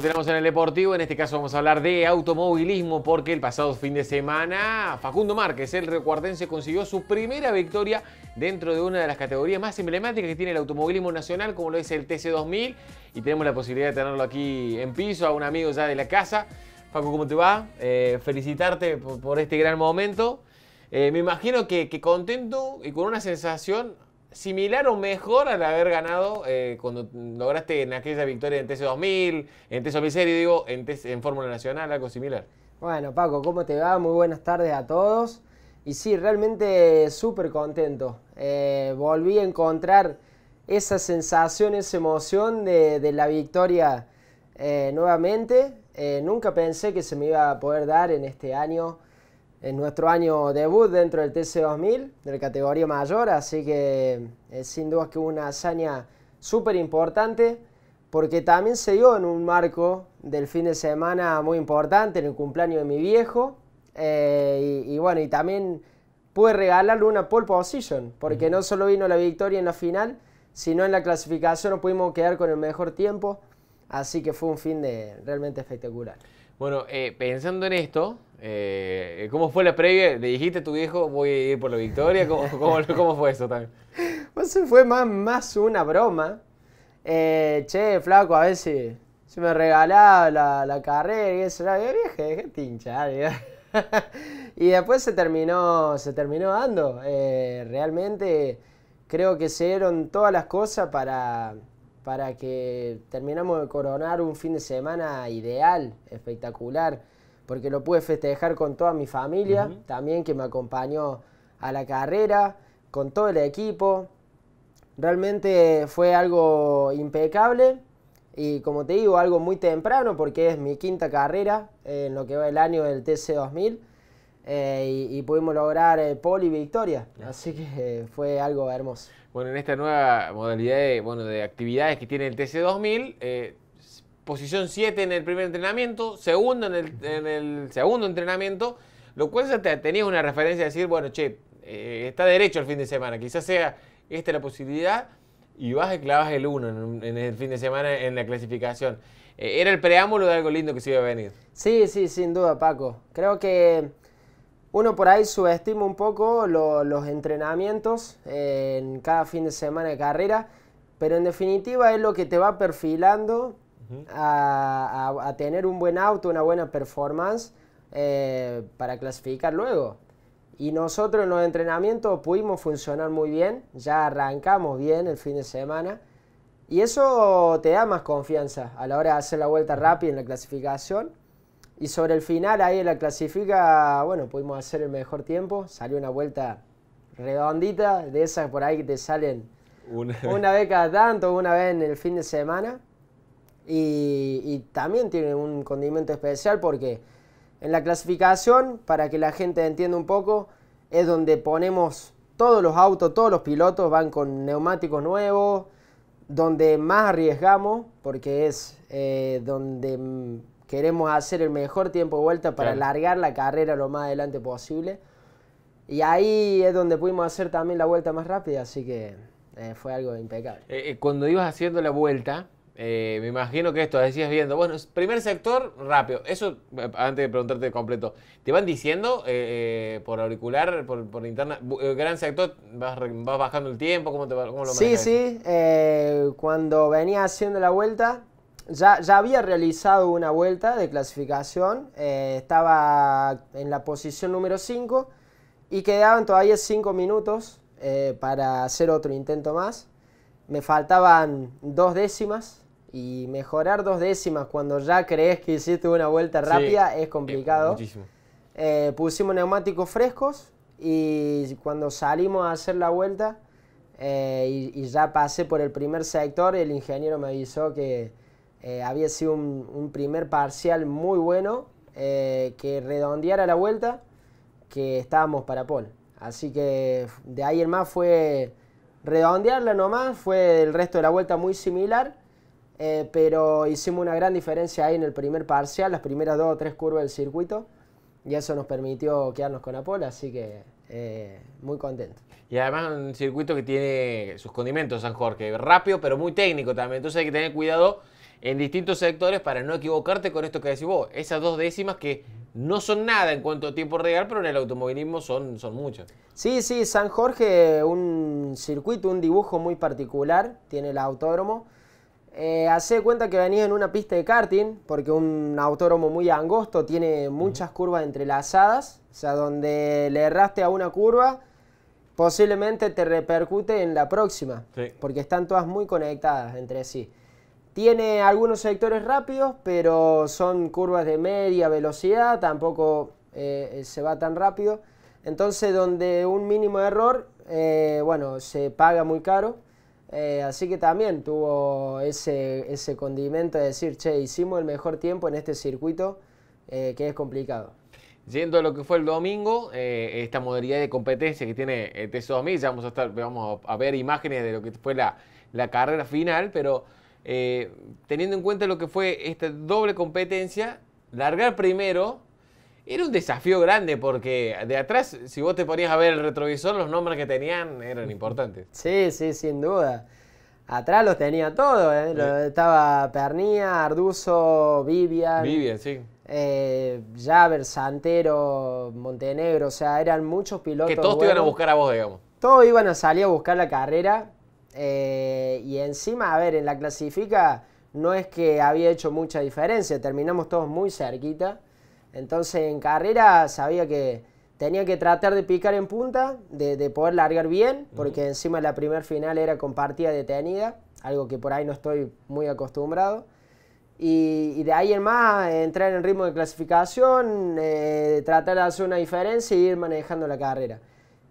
Continuamos en el deportivo, en este caso vamos a hablar de automovilismo porque el pasado fin de semana Facundo Márquez, el recuardense, consiguió su primera victoria dentro de una de las categorías más emblemáticas que tiene el automovilismo nacional, como lo es el TC2000, y tenemos la posibilidad de tenerlo aquí en piso, a un amigo ya de la casa. Facu, ¿cómo te va? Eh, felicitarte por, este gran momento. Eh, me imagino que contento y con una sensación similar o mejor al haber ganado eh, cuando lograste en aquella victoria en TC2000, en TC2000 serie, digo, en, en Fórmula Nacional, algo similar. Bueno, Paco, ¿cómo te va? Muy buenas tardes a todos. Y sí, realmente súper contento. Eh, volví a encontrar esa sensación, esa emoción de, la victoria eh, nuevamente. nunca pensé que se me iba a poder dar en este año en nuestro año debut dentro del TC2000, de la categoría mayor, así que eh, sin duda que una hazaña súper importante, porque también se dio en un marco del fin de semana muy importante, en el cumpleaños de mi viejo, eh, y, bueno, y también pude regalarle una pole position, porque no solo vino la victoria en la final, sino en la clasificación nos pudimos quedar con el mejor tiempo, así que fue un fin de realmente espectacular. Bueno, eh, pensando en esto, eh, ¿cómo fue la previa? ¿Le dijiste a tu viejo voy a ir por la victoria? ¿Cómo, cómo, fue eso también? Pues fue más, más una broma. Eh, che, flaco, a ver si, me regalaba la, la carrera y eso. Vieja, qué hinchar. y después se terminó, se terminó dando. realmente creo que se dieron todas las cosas para para que terminamos de coronar un fin de semana ideal, espectacular, porque lo pude festejar con toda mi familia, también que me acompañó a la carrera, con todo el equipo. Realmente fue algo impecable y como te digo, algo muy temprano porque es mi quinta carrera en lo que va el año del TC2000 eh, y, pudimos lograr eh, pole y victoria. Así que fue algo hermoso. Bueno, en esta nueva modalidad de, bueno, de actividades que tiene el TC2000, eh, posición 7 en el primer entrenamiento, segundo en el, segundo entrenamiento, lo cual ya te, tenías una referencia de decir, bueno, che, está derecho el fin de semana, quizás sea esta la posibilidad y vas y clavas el 1 en, en, el fin de semana en la clasificación. ¿Era el preámbulo de algo lindo que se iba a venir? Sí, sí, sin duda, Paco. Creo que uno por ahí subestima un poco los entrenamientos eh, en cada fin de semana de carrera, pero en definitiva es lo que te va perfilando a, tener un buen auto, una buena performance eh, para clasificar luego. Y nosotros en los entrenamientos pudimos funcionar muy bien, ya arrancamos bien el fin de semana. Y eso te da más confianza a la hora de hacer la vuelta rápida en la clasificación y sobre el final, ahí en la clasifica, bueno, pudimos hacer el mejor tiempo. Salió una vuelta redondita, de esas por ahí que te salen una, vez cada tanto, una vez en el fin de semana. Y, también tiene un condimento especial porque en la clasificación, para que la gente entienda un poco, es donde ponemos todos los autos, todos los pilotos van con neumáticos nuevos, donde más arriesgamos, porque es eh, donde queremos hacer el mejor tiempo de vuelta para alargar la carrera lo más adelante posible. Y ahí es donde pudimos hacer también la vuelta más rápida, así que eh, fue algo impecable. Eh, eh, cuando ibas haciendo la vuelta, me imagino que esto decías viendo, bueno, primer sector, rápido. Eso, antes de preguntarte completo, ¿te van diciendo por auricular, por, por interna, gran sector, vas, bajando el tiempo? ¿Cómo, te, cómo lo Sí, sí. cuando venía haciendo la vuelta, ya, había realizado una vuelta de clasificación, eh, estaba en la posición número 5 y quedaban todavía 5 minutos eh, para hacer otro intento más. Me faltaban dos décimas y mejorar dos décimas cuando ya crees que hiciste una vuelta rápida es complicado. Eh, pusimos neumáticos frescos y cuando salimos a hacer la vuelta y ya pasé por el primer sector, el ingeniero me avisó que eh, había sido un, primer parcial muy bueno eh, que redondeara la vuelta que estábamos para Paul. Así que de ahí en más fue redondearla nomás, fue el resto de la vuelta muy similar, eh, pero hicimos una gran diferencia ahí en el primer parcial, las primeras dos o tres curvas del circuito, y eso nos permitió quedarnos con Apol, así que muy contento. Y además un circuito que tiene sus condimentos, San Jorge, rápido pero muy técnico también, entonces hay que tener cuidado en distintos sectores para no equivocarte con esto que decís vos. Esas dos décimas que no son nada en cuanto a tiempo real, pero en el automovilismo son, son muchas. Sí, sí, San Jorge, un circuito, un dibujo muy particular, tiene el autódromo. Eh, hace cuenta que venía en una pista de karting, porque un autódromo muy angosto tiene muchas curvas entrelazadas, o sea, donde le erraste a una curva, posiblemente te repercute en la próxima, porque están todas muy conectadas entre sí. Tiene algunos sectores rápidos, pero son curvas de media velocidad, tampoco eh, se va tan rápido. Entonces, donde un mínimo error, eh, bueno, se paga muy caro. Eh, así que también tuvo ese, ese condimento de decir, che, hicimos el mejor tiempo en este circuito, que es complicado. Yendo a lo que fue el domingo, esta modalidad de competencia que tiene TC2000, ya vamos a, estar, vamos a ver imágenes de lo que fue la, la carrera final, pero eh, teniendo en cuenta lo que fue esta doble competencia, largar primero era un desafío grande porque de atrás, si vos te ponías a ver el retrovisor, los nombres que tenían eran importantes. Sí, sí, sin duda. Atrás los tenía todos, ¿eh? estaba Pernía, Arduzo, Vivian. Vivian, sí. Eh, Javer, Santero, Montenegro, o sea, eran muchos pilotos. Que todos te iban a buscar a vos, digamos. Todos iban a salir a buscar la carrera eh, y encima, a ver, en la clasifica no es que había hecho mucha diferencia, terminamos todos muy cerquita. Entonces en carrera sabía que tenía que tratar de picar en punta, de, poder largar bien, porque encima la primer final era con partida detenida, algo que por ahí no estoy muy acostumbrado. Y, de ahí en más entrar en ritmo de clasificación, eh, tratar de hacer una diferencia y ir manejando la carrera.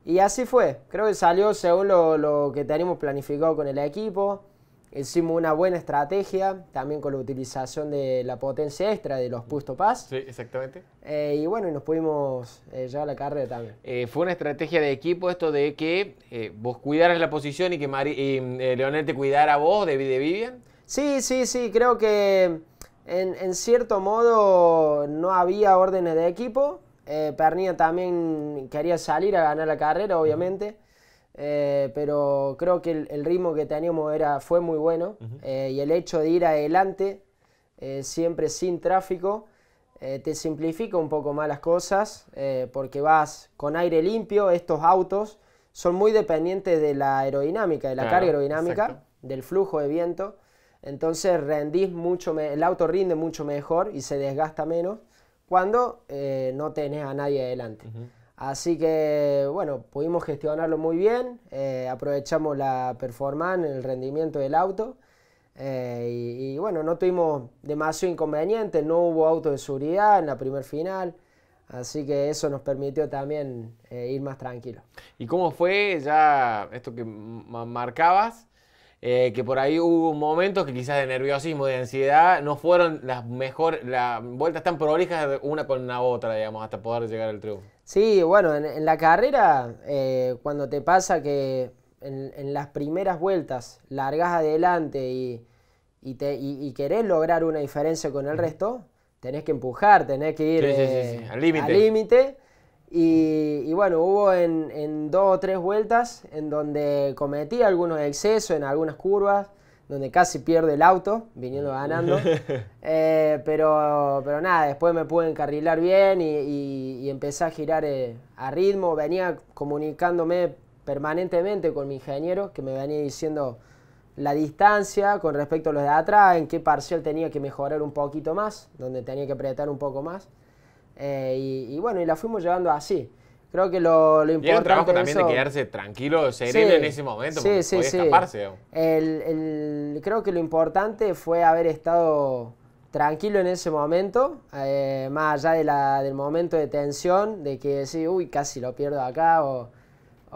Y así fue, creo que salió según lo, que teníamos planificado con el equipo. Hicimos una buena estrategia, también con la utilización de la potencia extra de los puesto paz. Sí, exactamente. Eh, y bueno, y nos pudimos eh, llevar la carrera también. Eh, fue una estrategia de equipo esto de que vos cuidaras la posición y que Leonel te cuidara a vos de, de Vivian. Sí, sí, sí, creo que en, en cierto modo no había órdenes de equipo. Eh, también quería salir a ganar la carrera, obviamente. Eh, pero creo que el, ritmo que teníamos era, fue muy bueno. Eh, y el hecho de ir adelante, eh, siempre sin tráfico, te simplifica un poco más las cosas. porque vas con aire limpio. Estos autos son muy dependientes de la aerodinámica, de la carga aerodinámica, del flujo de viento. Entonces rendís mucho, el auto rinde mucho mejor y se desgasta menos cuando no tenés a nadie adelante. Así que, bueno, pudimos gestionarlo muy bien, eh, aprovechamos la performance, el rendimiento del auto. Eh, y, bueno, no tuvimos demasiado inconveniente, no hubo auto de seguridad en la primer final, así que eso nos permitió también ir más tranquilo. ¿Y cómo fue ya esto que marcabas? Eh, que por ahí hubo momentos que quizás de nerviosismo, de ansiedad, no fueron las mejores, las vueltas tan prolijas una con la otra, digamos, hasta poder llegar al triunfo. Sí, bueno, en, la carrera, eh, cuando te pasa que en, las primeras vueltas largas adelante y, y, querés lograr una diferencia con el resto, tenés que empujar, tenés que ir eh, al límite. Y, bueno, hubo en, dos o tres vueltas en donde cometí algunos excesos en algunas curvas, donde casi pierdo el auto, viniendo ganando. Eh, pero, pero nada, después me pude encarrilar bien y, empecé a girar eh, a ritmo. Venía comunicándome permanentemente con mi ingeniero, que me venía diciendo la distancia con respecto a los de atrás, en qué parcial tenía que mejorar un poquito más, donde tenía que apretar un poco más. Eh, y, bueno, y la fuimos llevando así. Creo que lo, lo importante. Y el trabajo también de quedarse tranquilo, sereno en ese momento, sí, sí, sí. escaparse. El, creo que lo importante fue haber estado tranquilo en ese momento, eh, más allá de la, del momento de tensión, de que sí, uy, casi lo pierdo acá, o,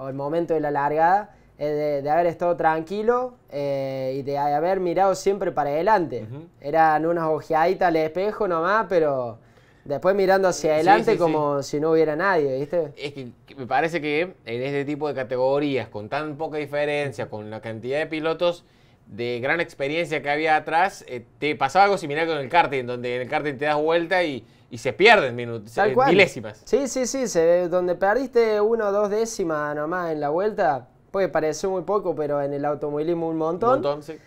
el momento de la largada, de, de, haber estado tranquilo eh, y de haber mirado siempre para adelante. Eran unas ojeaditas al espejo nomás, pero Después mirando hacia adelante como si no hubiera nadie, ¿viste? Es que, me parece que en este tipo de categorías, con tan poca diferencia, con la cantidad de pilotos de gran experiencia que había atrás, eh, te pasaba algo similar con el karting, donde en el karting te das vuelta y, se pierden minutos, eh, milésimas. Sí, sí, sí, se, donde perdiste uno o dos décimas nomás en la vuelta, puede parecer muy poco, pero en el automovilismo un montón. Un montón, sí.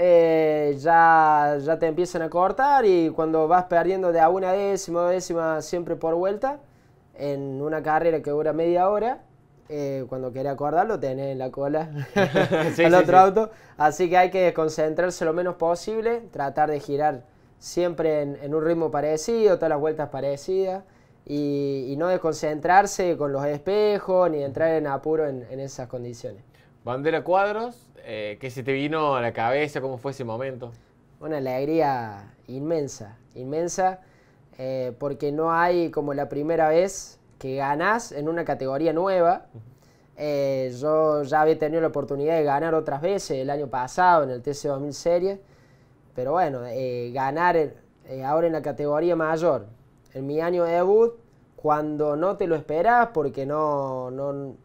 Eh, ya, ya te empiezan a cortar y cuando vas perdiendo de a una décima o décima siempre por vuelta, en una carrera que dura media hora, eh, cuando querés acordarlo tenés en la cola al otro auto. Así que hay que concentrarse lo menos posible, tratar de girar siempre en, un ritmo parecido, todas las vueltas parecidas. Y, no desconcentrarse con los espejos ni entrar en apuro en, esas condiciones. Bandera cuadros, eh, ¿qué se te vino a la cabeza? ¿Cómo fue ese momento? Una alegría inmensa, inmensa, eh, porque no hay como la primera vez que ganás en una categoría nueva. Eh, yo ya había tenido la oportunidad de ganar otras veces el año pasado en el TC2000 Series, pero bueno, ganar ahora en la categoría mayor, en mi año de debut, cuando no te lo esperas porque no, no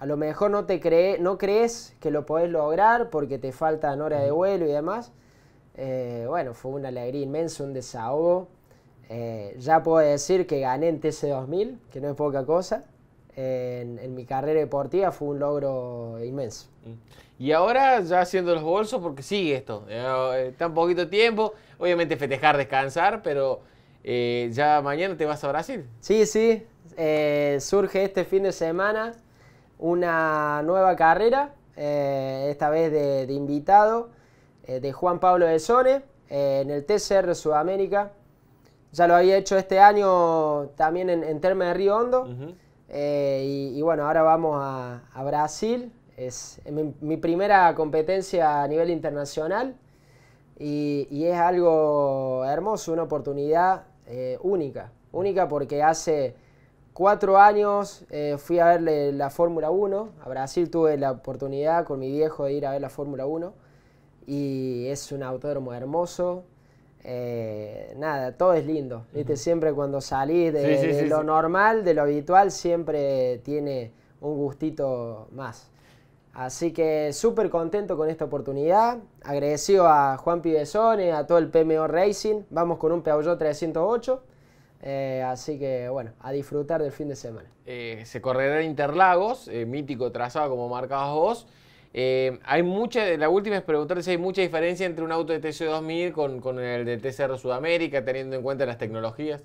a lo mejor no te cree, no crees que lo podés lograr porque te faltan horas de vuelo y demás. bueno, fue una alegría inmensa, un desahogo. Eh, ya puedo decir que gané en TC2000, que no es poca cosa. en, mi carrera deportiva fue un logro inmenso. Mm. Y ahora ya haciendo los bolsos, porque sigue esto. Eh, un poquito tiempo, obviamente festejar, descansar, pero eh, ya mañana te vas a Brasil. Sí, sí. surge este fin de semana una nueva carrera, esta vez de, de invitado, de Juan Pablo de Sone, en el TCR Sudamérica. Ya lo había hecho este año también en, en Terme de Río Hondo. Eh, y, bueno, ahora vamos a, Brasil. Es mi, primera competencia a nivel internacional. Y, es algo hermoso, una oportunidad eh, única. Única porque hace cuatro años eh, fui a ver la Fórmula 1. A Brasil tuve la oportunidad con mi viejo de ir a ver la Fórmula 1. Y es un autódromo hermoso. Eh, nada, todo es lindo. ¿viste? Siempre cuando salís de, lo normal, de lo habitual, siempre tiene un gustito más. Así que súper contento con esta oportunidad. Agradecido a Juan Pibesone, a todo el PMO Racing. Vamos con un Peugeot 308. Eh, así que bueno, a disfrutar del fin de semana. Eh, se correrá en Interlagos, mítico trazado como marcabas vos. Eh, hay mucha, la última es preguntarle si hay mucha diferencia entre un auto de TC2000 con, con el de TCR Sudamérica, teniendo en cuenta las tecnologías.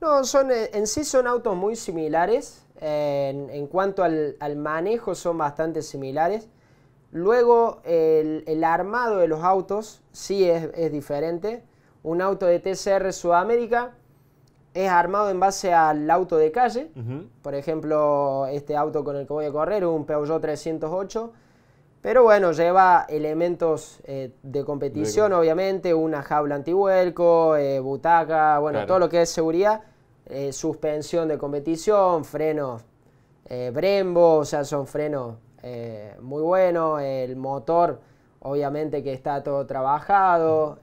No, son, eh, en sí son autos muy similares. en, cuanto al, manejo son bastante similares. Luego el, armado de los autos sí es, diferente. Un auto de TCR Sudamérica es armado en base al auto de calle. Por ejemplo, este auto con el que voy a correr, un Peugeot 308 pero bueno, lleva elementos eh, de competición, obviamente, una jaula antivuelco, eh, butaca, bueno, todo lo que es seguridad, eh, suspensión de competición, frenos Brembo, o sea, son frenos muy buenos, el motor, obviamente que está todo trabajado,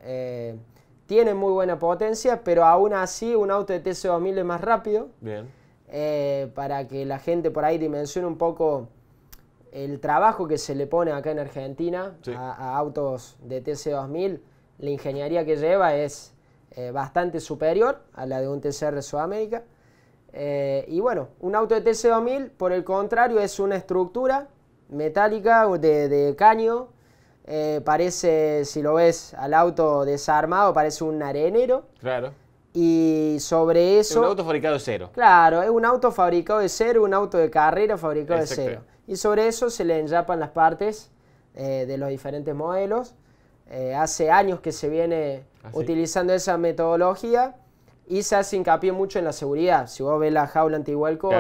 tiene muy buena potencia, pero aún así un auto de TC2000 es más rápido. Bien. para que la gente por ahí dimensione un poco el trabajo que se le pone acá en Argentina a, autos de TC2000, la ingeniería que lleva es eh, bastante superior a la de un TCR Sudamérica. Eh, y bueno, un auto de TC2000, por el contrario, es una estructura metálica de, caño. Eh, parece, si lo ves al auto desarmado, parece un arenero. Claro. Y sobre eso... Es un auto fabricado de cero. Claro, es un auto fabricado de cero, un auto de carrera fabricado de cero y sobre eso se le enyapan las partes eh, de los diferentes modelos. Eh, hace años que se viene ah, utilizando esa metodología y se hace hincapié mucho en la seguridad. Si vos ves la jaula antihuelco,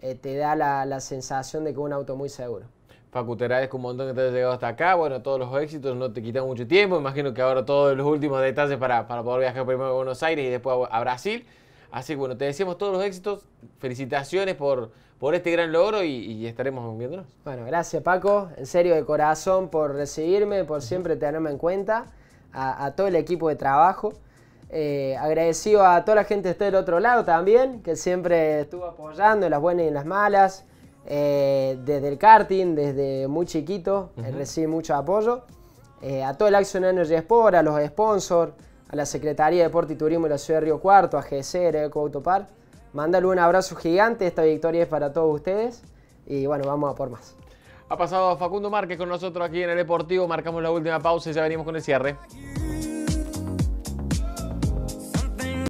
eh, te da la, sensación de que es un auto muy seguro. Facu, te agradezco un montón que te hayas llegado hasta acá. Bueno, todos los éxitos no te quitan mucho tiempo. Imagino que ahora todos los últimos detalles para, para poder viajar primero a Buenos Aires y después a Brasil. Así que bueno, te decimos todos los éxitos. Felicitaciones por, por este gran logro y, estaremos viéndonos. Bueno, gracias Paco, en serio de corazón por recibirme, por siempre tenerme en cuenta, a, todo el equipo de trabajo. Eh, agradecido a toda la gente que está del otro lado también, que siempre estuvo apoyando en las buenas y en las malas, eh, desde el karting, desde muy chiquito, eh, recibí mucho apoyo. a todo el Action Energy Sport, a los sponsors, a la Secretaría de Deporte y Turismo de la Ciudad de Río Cuarto, a GCR, Eco Autopar. Mándale un abrazo gigante, esta victoria es para todos ustedes y bueno, vamos a por más. Ha pasado Facundo Márquez con nosotros aquí en el Deportivo. Marcamos la última pausa y ya venimos con el cierre.